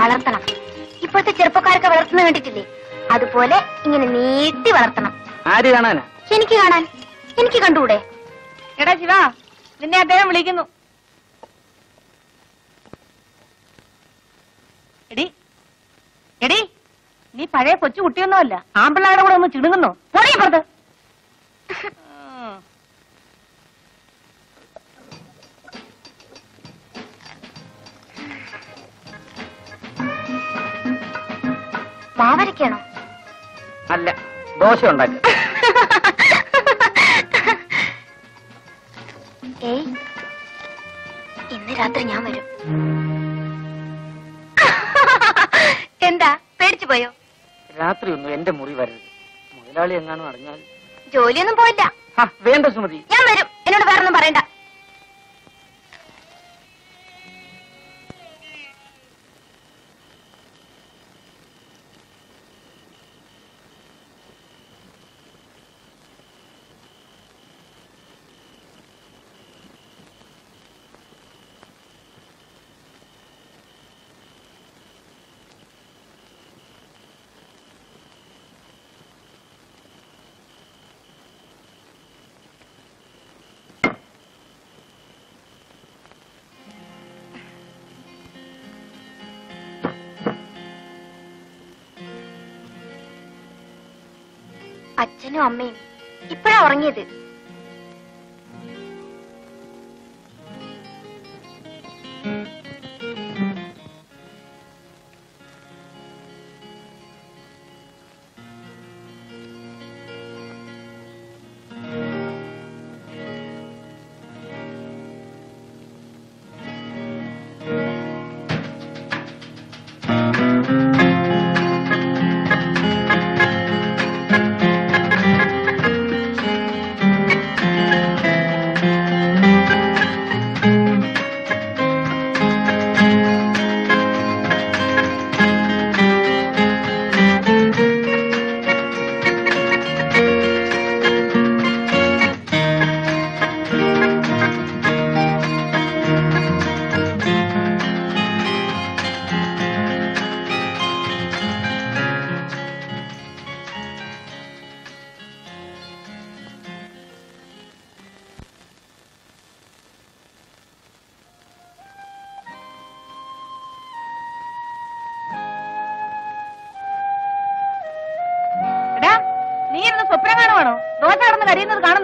വളർത്തണം. ഇപ്പോഴത്തെ ചെറുപ്പക്കാരൊക്കെ വളർത്തുന്ന കണ്ടിട്ടില്ലേ? അതുപോലെ ഇങ്ങനെ നീട്ടി വളർത്തണം. ആര് കാണാനാ? എനിക്ക് കാണാൻ. എനിക്ക് കണ്ടുകൂടെ? എടാ ശിവ നിന്നെ അദ്ദേഹം വിളിക്കുന്നു. എടി എടി നീ പഴയ കൊച്ചു കുട്ടിയൊന്നുമല്ല. ആമ്പിള്ളാരുടെ കൂടെ ഒന്ന് ചിണുങ്ങുന്നു? പുറത്ത് മാവരയ്ക്കാണോ അല്ല ദോശ ഉണ്ടാക്കി. ഏയ് ഇന്ന് രാത്രി ഞാൻ വരും. എന്താ പേടിച്ചു പോയോ? രാത്രി ഒന്നും എന്റെ മുറി വരരുത്. മുതലാളി എങ്ങാനും അറിഞ്ഞാൽ ജോലിയൊന്നും പോയില്ല. വേണ്ട സുമതി. ഞാൻ വരും. എന്നോട് വേറൊന്നും പറയണ്ട. അച്ഛനും അമ്മയും ഇപ്പഴാ ഉറങ്ങിയത്.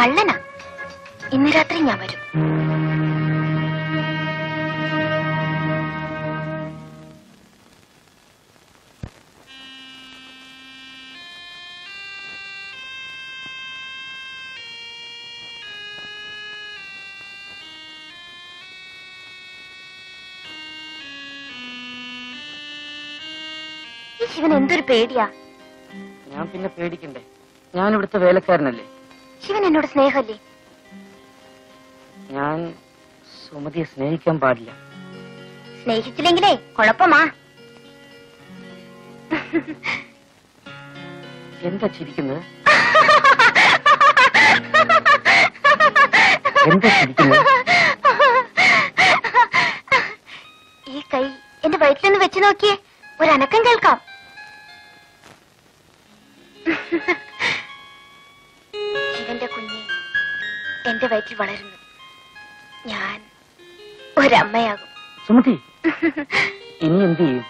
കള്ളനാ. ഇന്ന് രാത്രി ഞാൻ വരും. ഈ ശിവൻ എന്തൊരു പേടിയാ? ഞാൻ പിന്നെ പേടിക്കണ്ടേ? ഞാൻ ഇവിടുത്തെ വേലക്കാരനല്ലേ? ശിവൻ എന്നോട് സ്നേഹമല്ലേ? ഞാൻ സുമതിയെ സ്നേഹിക്കാൻ പാടില്ല. സ്നേഹിച്ചില്ലെങ്കിലേ കുഴപ്പമാ. എന്താ ചിരിക്കുന്നത് എന്താ ചിരിക്കുന്നത് ഈ കൈ എന്റെ വയറ്റിലൊന്ന് വെച്ച് നോക്കിയേ ഒരനക്കം കേൾക്കാം. ശിവന്റെ കുഞ്ഞ് എന്റെ വയറ്റിൽ വളരുന്നു. ഞാൻ ഒരമ്മയാകും. സുമതി ഇനി എന്ത് ചെയ്യും?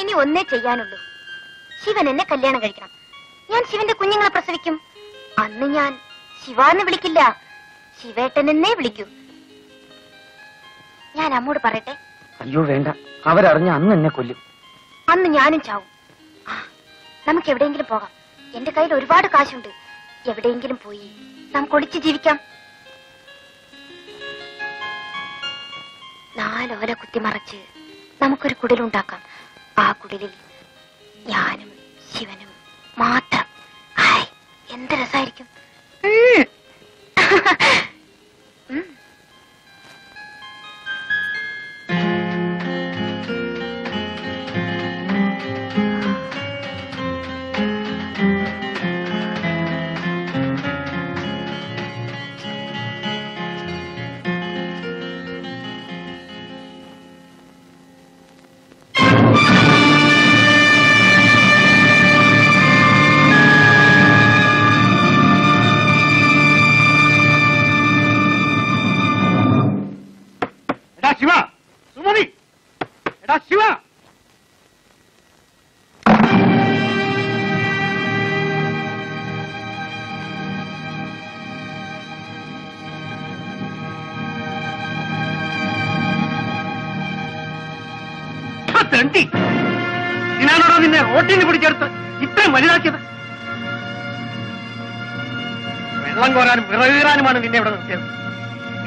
ഇനി ഒന്നേ ചെയ്യാനുള്ളൂ. ശിവൻ എന്നെ കല്യാണം കഴിക്കണം. ഞാൻ ശിവന്റെ കുഞ്ഞുങ്ങളെ പ്രസവിക്കും. അന്ന് ഞാൻ ശിവാന്ന് വിളിക്കില്ല. ശിവേട്ടൻ എന്നേ വിളിക്കൂ. ഞാൻ അമ്മോട് പറയട്ടെ? അയ്യോ വേണ്ട. അവരറിഞ്ഞ അന്ന് എന്നെ കൊല്ലും. അന്ന് ഞാനും ചാവും. നമുക്ക് എവിടെയെങ്കിലും പോകാം. എന്റെ കയ്യിൽ ഒരുപാട് കാശുണ്ട്. എവിടെയെങ്കിലും പോയി നാം കൊടിച്ച് ജീവിക്കാം. നാലോല കുത്തിമറച്ച് നമുക്കൊരു കുടിലുണ്ടാക്കാം. ആ കുടിലിൽ ഞാനും ശിവനും മാത്രം. എന്ത് രസായിരിക്കും ശിവ! തെണ്ടി ഇതിനാണോടാ നിന്നെ റോട്ടിന് പിടിച്ചെടുത്ത് ഇത്രയും വലുതാക്കിയത്? വെള്ളം കോരാനും വിറകീറാനുമാണ് നിന്നെ ഇവിടെ നിർത്തിയത്.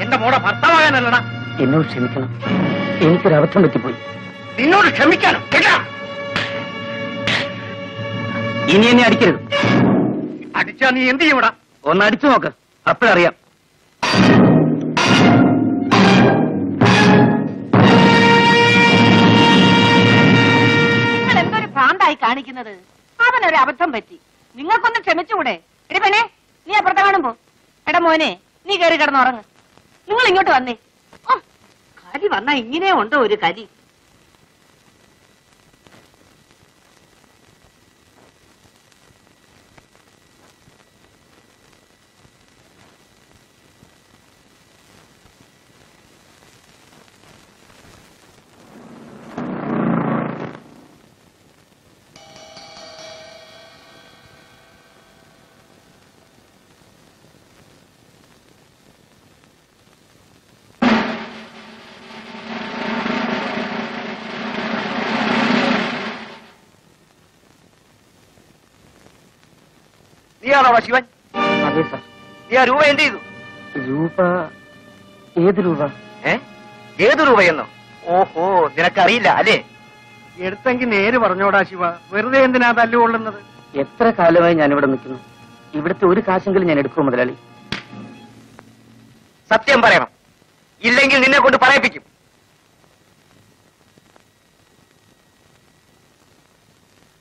എന്റെ മോടെ ഭർത്താവാകാനല്ലടാ. എന്നോട് ക്ഷമിക്കണം. എനിക്കൊരു അബദ്ധം പറ്റിപ്പോയി. നിന്നോട് ക്ഷമിക്കാനോ? കേട്ടാ ഇനി എന്നെ അടിക്കരുത്. അടിച്ചാ നീ എന്ത് ചെയ്യൂടാ ഒന്ന് അടിച്ചു നോക്ക്. അപ്പോഴറിയാം. നിങ്ങൾ എന്തൊരു ഭ്രാന്തായി കാണിക്കുന്നത്? അവനൊരു അബദ്ധം പറ്റി. നിങ്ങൾക്കൊന്ന് ക്ഷമിച്ചുകൂടെ? എടി നീ അപ്പുറത്തെ കാണുമ്പോ. എടാ മോനെ നീ കയറി കിടന്നുറങ്ങ്. നിങ്ങൾ ഇങ്ങോട്ട് വന്നേ. ഓ വന്നാ ഇങ്ങനെ ഉണ്ടോ ഒരു കലി നീയാണോ ശിവൻ അതെ സാർ. നീ ആ രൂപ എന്ത് ചെയ്തു? രൂപ ഏത് രൂപ? ഏ? ഏത് രൂപയെന്നോ? ഓഹോ നിനക്കറിയില്ല അല്ലേ? എടുത്തെങ്കിൽ നേര് പറഞ്ഞോടാ ശിവ. വെറുതെ എന്തിനാ തല്ലുകൊള്ളുന്നത് എത്ര കാലമായി ഞാൻ ഇവിടെ നിൽക്കുന്നു. ഇവിടുത്തെ ഒരു കാശെങ്കിലും ഞാൻ എടുക്കും മുതലാളി? സത്യം പറയണം. ഇല്ലെങ്കിൽ നിന്നെ കൊണ്ട് പറയിപ്പിക്കും.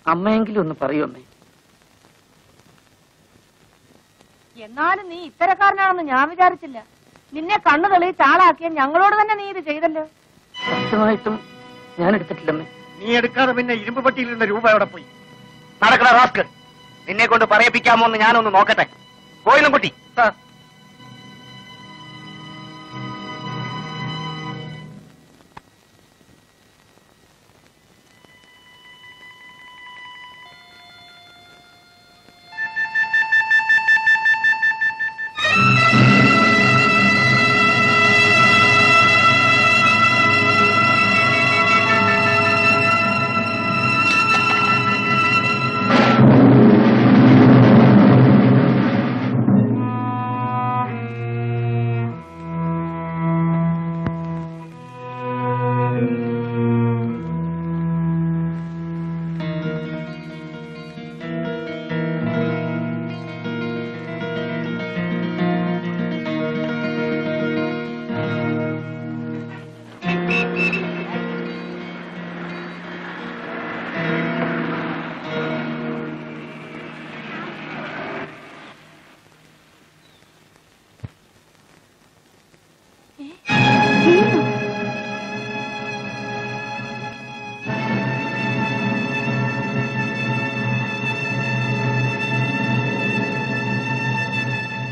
അമ്മയെങ്കിലും ഒന്ന് പറയൂ അമ്മേ. എന്നാലും നീ ഇത്തരക്കാരനാണെന്ന് ഞാൻ വിചാരിച്ചില്ല. നിന്നെ കണ്ണു തെളി ആളാക്കിയ ഞങ്ങളോട് തന്നെ നീ ഇത് ചെയ്തല്ലോ. സത്യമായിട്ടും ഞാൻ എടുത്തിട്ടില്ലമ്മേ നീ എടുക്കാതെ പിന്നെ ഇരുമ്പ് പട്ടിയിലിരുന്ന രൂപ എവിടെ പോയി? നടക്കണ റാസ്ക് നിന്നെ കൊണ്ട് പറയിപ്പിക്കാമോ എന്ന് ഞാനൊന്ന് നോക്കട്ടെ. പോയിന്നും കുട്ടി.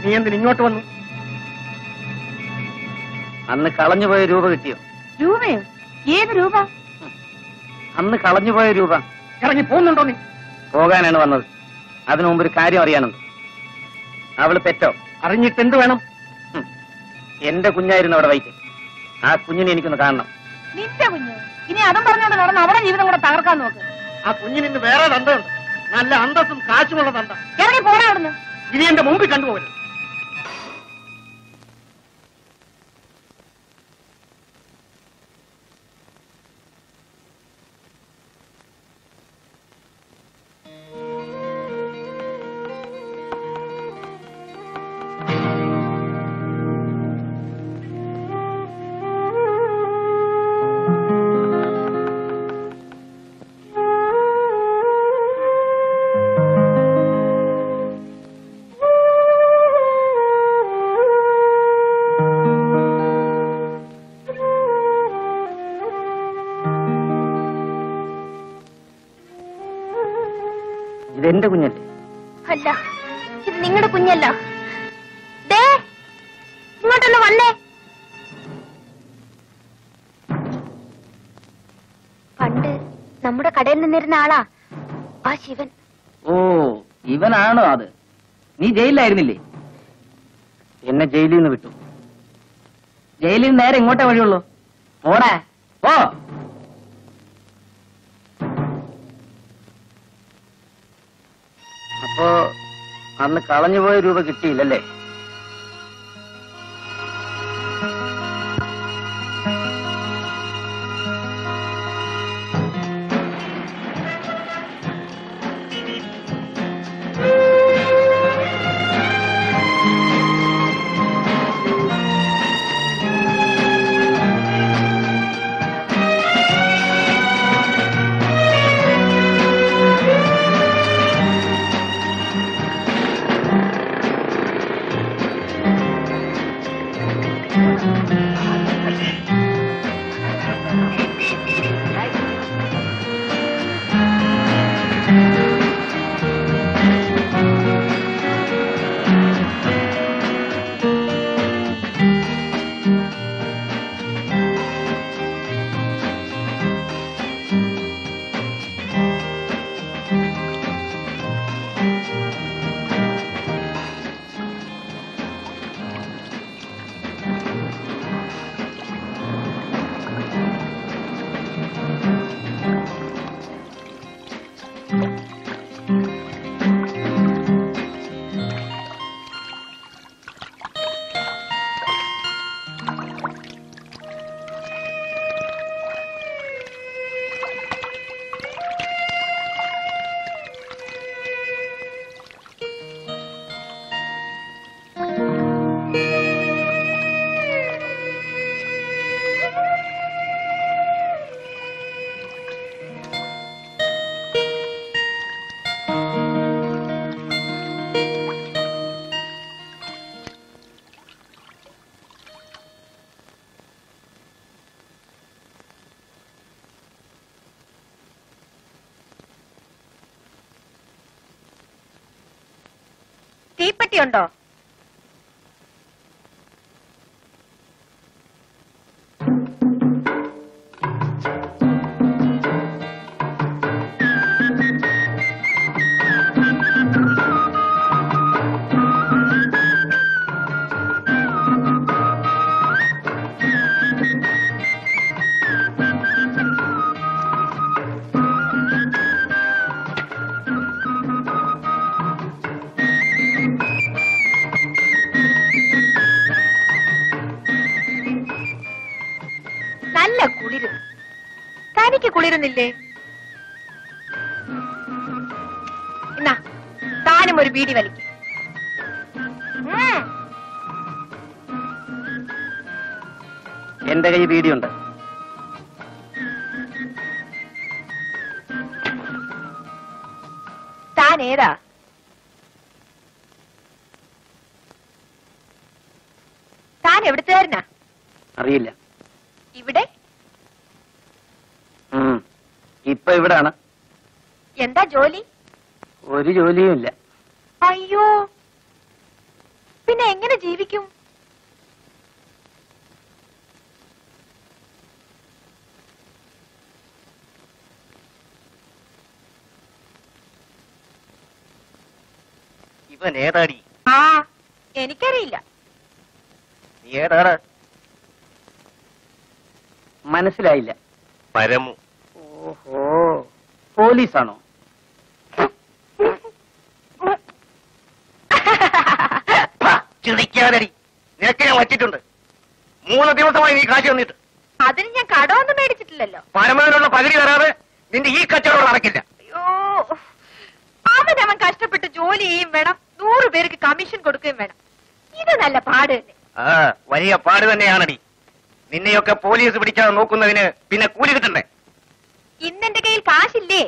നീ എന്തിന് ഇങ്ങോട്ട് വന്നു? അന്ന് കളഞ്ഞുപോയ രൂപ കിട്ടിയോ? രൂപയോ? ഏത് രൂപ? അന്ന് കളഞ്ഞുപോയ രൂപ. ഇറങ്ങി പോകുന്നുണ്ടോ നീ? പോകാനാണ് വന്നത്. അതിനു മുമ്പ് ഒരു കാര്യം അറിയാനുണ്ട്. അവൾ പെറ്റോ? അറിഞ്ഞിട്ട് എന്ത് വേണം? എന്റെ കുഞ്ഞായിരുന്നു അവിടെ വൈറ്റ്. ആ കുഞ്ഞിനെ എനിക്കൊന്ന് കാണണം. നിന്റെ കുഞ്ഞ്? ഇനി അതും പറഞ്ഞോണ്ട് നടന്ന് അവിടെ ജീവിതം കൂടെ തകർക്കാൻ നോക്ക്. ആ കുഞ്ഞിന് ഇന്ന് വേറെ തണ്ടുണ്ട്. നല്ല അന്തസ്സും കാശുമുള്ള തന്ത ഇറങ്ങി പോരാ അവിടുന്ന്. ഇനി എന്റെ മുമ്പിൽ കണ്ടുപോകരുത്. ഇതെന്റെ കുഞ്ഞല്ലേ? അല്ല ഇത് നിങ്ങളുടെ കുഞ്ഞല്ല. ഇങ്ങോട്ടൊന്ന് വന്നേ. പണ്ട് നമ്മുടെ കടയിൽ നിന്നിരുന്ന ആളാ ആ ശിവൻ. ഓ ഇവനാണോ അത്? നീ ജയിലിലായിരുന്നില്ലേ? എന്നെ ജയിലിൽ നിന്ന് വിട്ടു. ജയിലിൽ നിന്ന് നേരെ ഇങ്ങോട്ടേ വഴിയുള്ളൂ. പോടാ. പോ. അപ്പോ അന്ന് കളഞ്ഞുപോയ രൂപ കിട്ടിയില്ലല്ലേ? തീപ്പെട്ടിയുണ്ടോ ഒരു ബീഡി വലിക്കും. എന്റെ കൈ ബീഡിയുണ്ട്. താൻ ഏതാ? താൻ എവിടുത്തുകാരനാ? അറിയില്ല. ഇവിടെ. ഇപ്പൊ ഇവിടാണ്. എന്താ ജോലി? ഒരു ജോലിയും ഇല്ല. അയ്യോ. പിന്നെ എങ്ങനെ ജീവിക്കും? ഇവൻ ഏതാടി? ആ എനിക്കറിയില്ല. നീ ഏതാണ്? മനസ്സിലായില്ല. പരമു. ഓഹോ. പോലീസാണോ? ചിരിക്കാതടി നിനക്ക് ഞാൻ വച്ചിട്ടുണ്ട്. മൂന്ന് ദിവസമായി നീ കാശി വന്നിട്ട് അതിന് ഞാൻ കടമൊന്നും മേടിച്ചിട്ടില്ലല്ലോ. പരമതിനുള്ള പകുതി വരാതെ നിന്റെ ഈ കച്ചവടം നടക്കില്ല. അയ്യോ. അവൻ കഷ്ടപ്പെട്ട് ജോലി ചെയ്യും വേണം. നൂറ് പേർക്ക് കമ്മീഷൻ കൊടുക്കുകയും വേണം. ഇത് നല്ല പാട് തന്നെ. ആ വലിയ പാട് തന്നെയാണടി. നിന്നെയൊക്കെ പോലീസ് പിടിക്കാതെ നോക്കുന്നതിന് പിന്നെ കൂലി കിട്ടണ്ടേ? ഇന്നെന്റെ കയ്യിൽ കാശില്ലേ?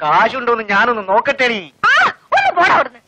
കാശുണ്ടോന്ന് ഞാനൊന്ന് നോക്കട്ടെ ആ ഒന്ന് പോടാ അവിടുന്ന്!